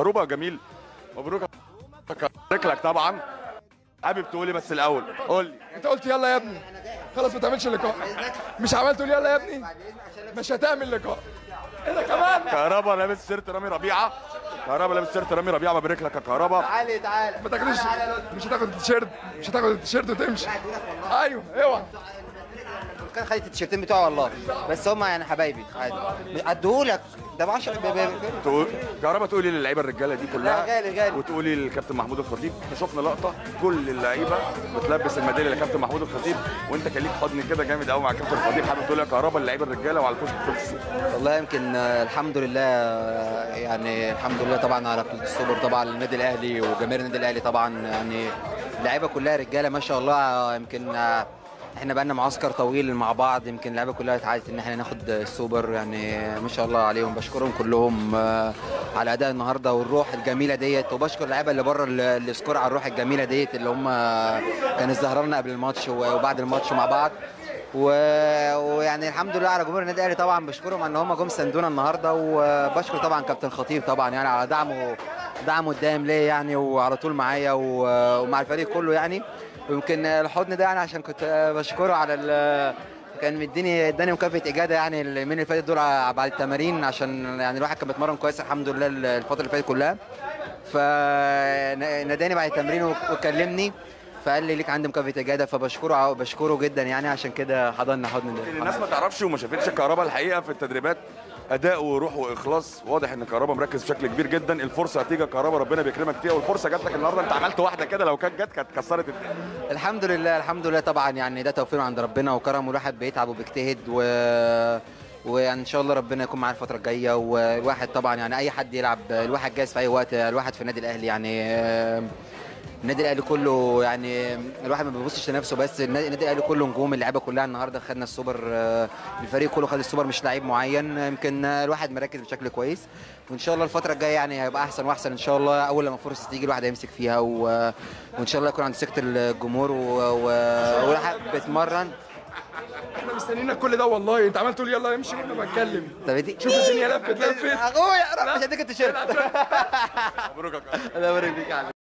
كهربا جميل. مبروك. بارك لك طبعا. حابب تقولي بس الأول. قول لي. أنت قلت يلا يا ابني. خلاص ما تعملش لقاء مش عمال تقول يلا يا ابني؟ مش هتعمل لقاء. إيه ده كمان؟ كهربا لابس تيشيرت رامي ربيعة. كهربا لابس تيشيرت رامي ربيعة. ببارك لك يا كهربا. تعالي تعالي. ما تاخدش مش هتاخد التيشيرت مش هتاخد التيشيرت وتمشي. أيوه اوعى. كان خدت التيشيرتين بتوعه والله بس هم يعني حبايبي. عادي. أديهولك. ده ب 10 تقول كهربا تقولي للعيبة الرجالة دي كلها. غالي، غالي. وتقولي للكابتن محمود الخطيب. إحنا شفنا لقطة كل اللعيبة بتلبس الميدالية لكابتن محمود الخطيب. وأنت كان ليك حضن كده جامد قوي مع كابتن الخطيب. حابب تقول يا كهربا للعيبة الرجالة وعلى بطوله السوبر والله يمكن آه، الحمد لله آه، يعني الحمد لله طبعا على بطوله السوبر طبعا النادي الأهلي وجماهير النادي الأهلي طبعا. يعني اللعيبة كلها رجالة ما شاء الله آه، يمكن إحنا بقالنا معسكر طويل مع بعض يمكن اللعيبة كلها اتعادت إن إحنا ناخد السوبر يعني ما شاء الله عليهم بشكرهم كلهم آه، على أداء النهارده والروح الجميلة ديت وبشكر اللعيبة اللي بره اللي اللي سكواد على الروح الجميلة ديت اللي هم كانوا ظهرنا قبل الماتش وبعد الماتش مع بعض. و... ويعني الحمد لله على جمهور النادي الأهلي طبعا بشكرهم إن هم جم ساندونا النهارده وبشكر طبعا كابتن خطيب طبعا يعني على دعمه دعمه الدائم ليا يعني وعلى طول معايا و... ومع الفريق كله يعني. ويمكن الحضن ده يعني عشان كنت بشكره على. كان مديني اداني مكافأة إجادة يعني اليومين اللي فاتت دول بعد التمارين عشان يعني الواحد كان بيتمرن كويس الحمد لله الفترة اللي فاتت كلها فناداني بعد التمرين وكلمني فقال لي ليك عندي مكافأة إجادة فبشكره بشكره جدا يعني عشان كده حضننا حضن ده الناس ما تعرفش وما شافتش كهربا الحقيقة في التدريبات أداء وروح وإخلاص. واضح إن كهربا مركز بشكل كبير جدا. الفرصة هتيجي كهربا ربنا بيكرمك فيها. والفرصة جات لك النهارده. أنت عملت واحدة كده لو كانت جت كانت كسرت الدنيا. الحمد لله الحمد لله. طبعا يعني ده توفيق عند ربنا وكرم والواحد بيتعب وبيجتهد و ويعني ان شاء الله ربنا يكون معاه الفترة الجاية. والواحد طبعا يعني أي حد يلعب الواحد جاهز في أي وقت الواحد في النادي الأهلي يعني النادي الأهلي كله يعني الواحد ما بيبصش لنفسه بس النادي الأهلي كله نجوم اللعيبة كلها النهارده خدنا السوبر آه، الفريق كله خد السوبر مش لعيب معين يمكن الواحد مركز بشكل كويس. وإن شاء الله الفترة الجاية يعني هيبقى أحسن وأحسن إن شاء الله أول لما فرصة تيجي الواحد هيمسك فيها و... وإن شاء الله يكون عند ثقه الجمهور و... و... والواحد بيتمرن إحنا مستنيينك كل ده والله. أنت عمال تقول يلا امشي وأنا بتكلم طب دي شوف الدنيا لفت لفت. أخويا مش هديك التيشيرت. مبروك يا الله يبارك فيك